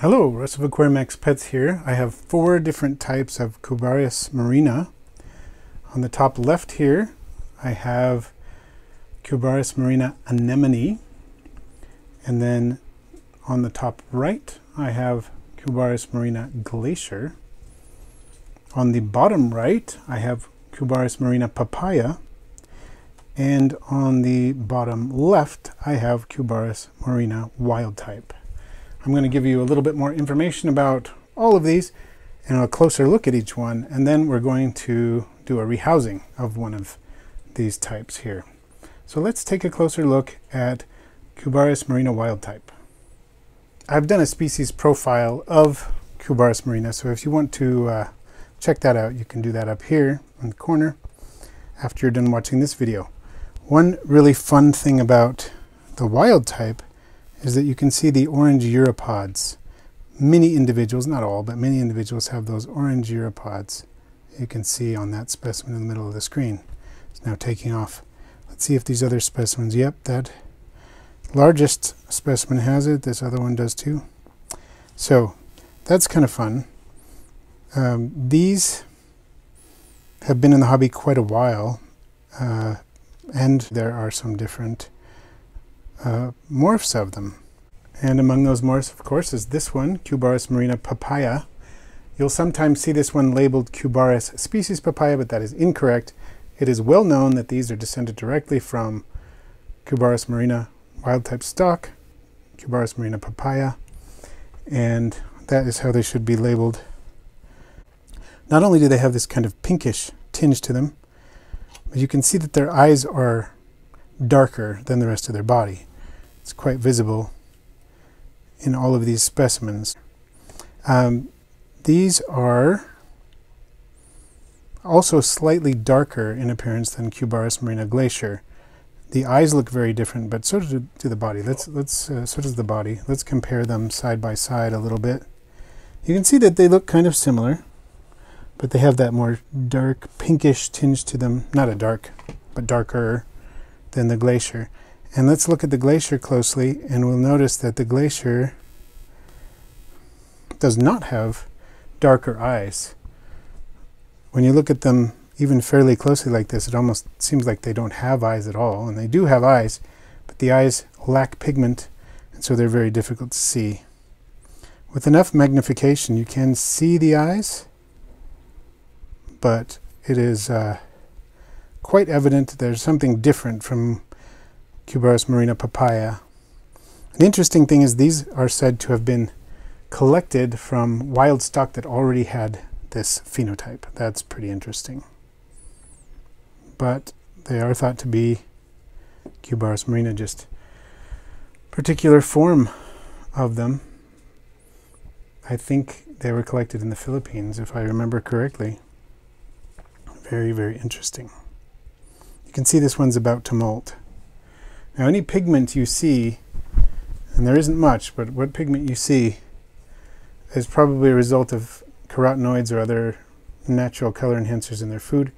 Hello, Russ of Aquarimax Pets here. I have four different types of Cubaris murina. On the top left here, I have Cubaris murina anemone. And then on the top right, I have Cubaris murina glacier. On the bottom right, I have Cubaris murina papaya. And on the bottom left, I have Cubaris murina wild type. I'm going to give you a little bit more information about all of these and a closer look at each one, and then we're going to do a rehousing of one of these types here. So let's take a closer look at Cubaris murina wild type. I've done a species profile of Cubaris murina, so if you want to uh, check that out, you can do that up here in the corner after you're done watching this video. One really fun thing about the wild type is that you can see the orange uropods. Many individuals, not all, but many individuals have those orange uropods. You can see on that specimen in the middle of the screen. It's now taking off. Let's see if these other specimens, yep, that largest specimen has it. This other one does too. So that's kind of fun. Um, these have been in the hobby quite a while, uh, and there are some different uh, morphs of them. And among those morphs, of course, is this one, Cubaris murina papaya. You'll sometimes see this one labeled Cubaris species papaya, but that is incorrect. It is well known that these are descended directly from Cubaris murina wild type stock, Cubaris murina papaya, and that is how they should be labeled. Not only do they have this kind of pinkish tinge to them, but you can see that their eyes are darker than the rest of their body. It's quite visible in all of these specimens. Um, these are also slightly darker in appearance than Cubaris murina glacier. The eyes look very different, but so do, do the body. Let's let's uh, so does the body. Let's compare them side by side a little bit. You can see that they look kind of similar, but they have that more dark pinkish tinge to them. Not a dark, but darker than the glacier. And let's look at the glacier closely and we'll notice that the glacier does not have darker eyes. When you look at them even fairly closely like this, it almost seems like they don't have eyes at all. And they do have eyes, but the eyes lack pigment, and so they're very difficult to see. With enough magnification, you can see the eyes, but it is uh, quite evident that there's something different from Cubaris murina papaya. The interesting thing is these are said to have been collected from wild stock that already had this phenotype. That's pretty interesting. But they are thought to be Cubaris murina, just particular form of them. I think they were collected in the Philippines, if I remember correctly. Very, very interesting. You can see this one's about to molt. Now any pigment you see, and there isn't much, but what pigment you see is probably a result of carotenoids or other natural color enhancers in their food.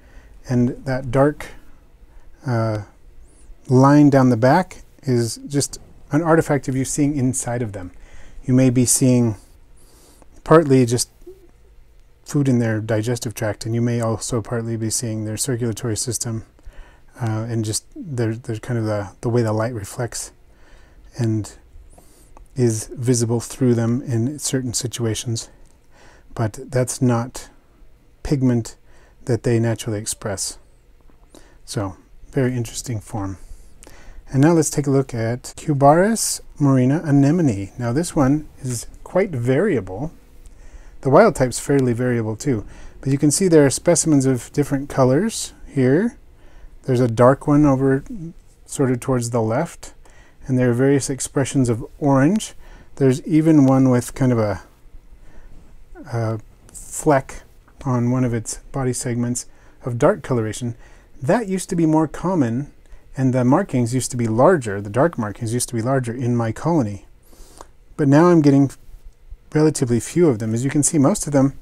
And that dark uh, line down the back is just an artifact of you seeing inside of them. You may be seeing partly just food in their digestive tract, and you may also partly be seeing their circulatory system uh, and just there's kind of the, the way the light reflects and is visible through them in certain situations. But that's not pigment that they naturally express. So very interesting form. And now let's take a look at Cubaris murina anemone. Now this one is quite variable. The wild type's fairly variable too. But you can see there are specimens of different colors here there's a dark one over sort of towards the left, and there are various expressions of orange. There's even one with kind of a, a fleck on one of its body segments of dark coloration. That used to be more common, and the markings used to be larger, the dark markings used to be larger in my colony. But now I'm getting relatively few of them. As you can see, most of them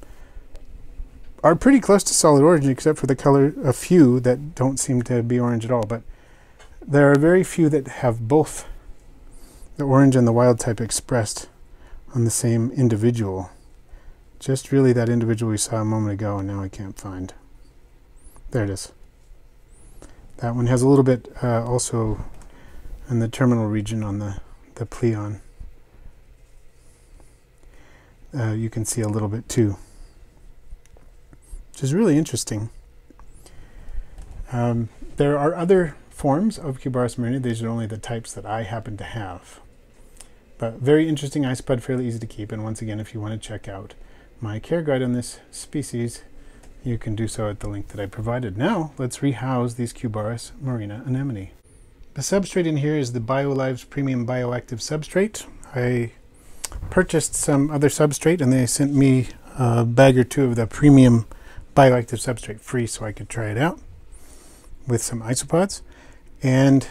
are pretty close to solid orange except for the color, a few that don't seem to be orange at all. But there are very few that have both the orange and the wild type expressed on the same individual. Just really that individual we saw a moment ago and now I can't find. There it is. That one has a little bit uh, also in the terminal region on the, the pleon. Uh, you can see a little bit too, which is really interesting. Um, there are other forms of Cubaris murina. These are only the types that I happen to have. But very interesting isopod, fairly easy to keep. And once again, if you want to check out my care guide on this species, you can do so at the link that I provided. Now, let's rehouse these Cubaris murina anemone. The substrate in here is the BioLives Premium Bioactive Substrate. I purchased some other substrate and they sent me a bag or two of the Premium Bioactive Substrate free so I could try it out with some isopods. And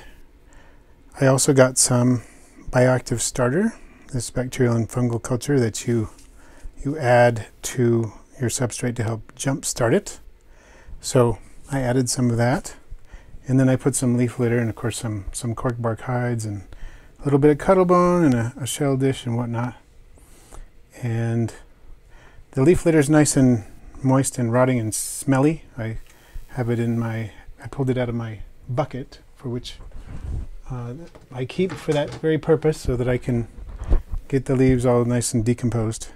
I also got some bioactive starter, this bacterial and fungal culture that you you add to your substrate to help jumpstart it. So I added some of that. And then I put some leaf litter and of course some, some cork bark hides and a little bit of cuttlebone and a, a shell dish and whatnot. And the leaf litter is nice and moist and rotting and smelly. I have it in my, I pulled it out of my bucket for which uh, I keep for that very purpose so that I can get the leaves all nice and decomposed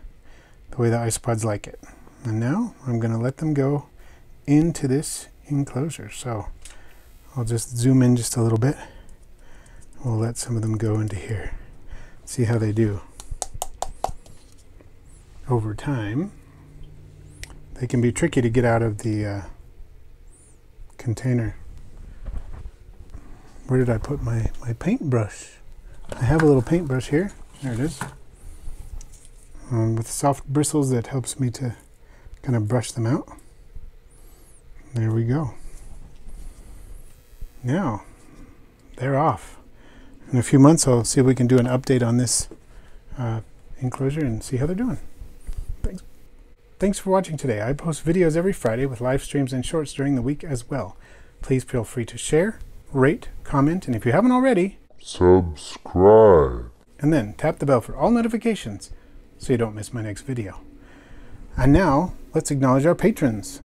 the way the isopods like it. And now I'm going to let them go into this enclosure. So I'll just zoom in just a little bit. We'll let some of them go into here. See how they do. Over time, they can be tricky to get out of the uh, container. Where did I put my, my paintbrush? I have a little paintbrush here. There it is. Um, with soft bristles that helps me to kind of brush them out. There we go. Now, they're off. In a few months, I'll see if we can do an update on this uh, enclosure and see how they're doing. Thanks. For watching today. I post videos every Friday with live streams and shorts during the week as well. Please feel free to share, rate, comment, and if you haven't already, subscribe. And then tap the bell for all notifications so you don't miss my next video. And now, let's acknowledge our patrons.